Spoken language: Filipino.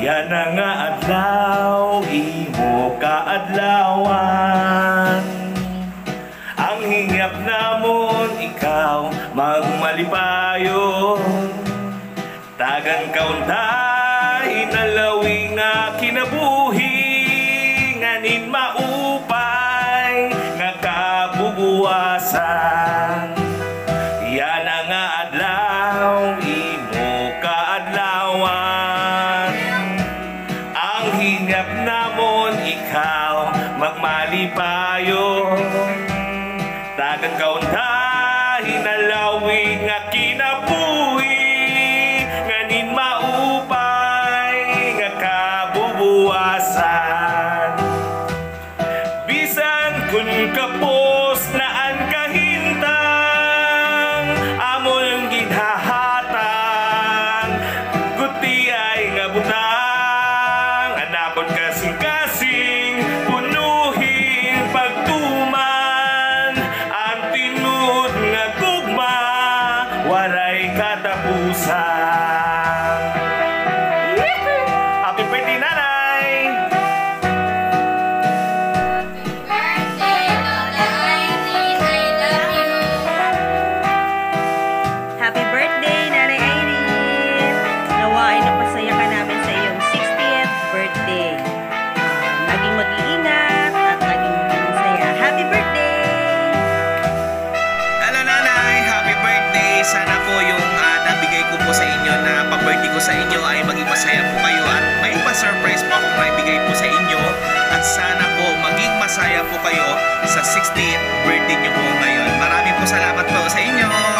Yan na nga adlaw, imo kaadlawan Ang hingyap namon, ikaw magmalipayon Tagan kauntay, inalawi nga kinabuhi Nganin maupay, nga kabubuwasan. ikaw magmalipayo Tagang kaunta hinalawin nga kinabuhi Nganin maupay nga kabubuasan. Bisan kun kapos na capuça. kayo sa 60th birthday niyo po ngayon. Maraming po salamat po sa inyo.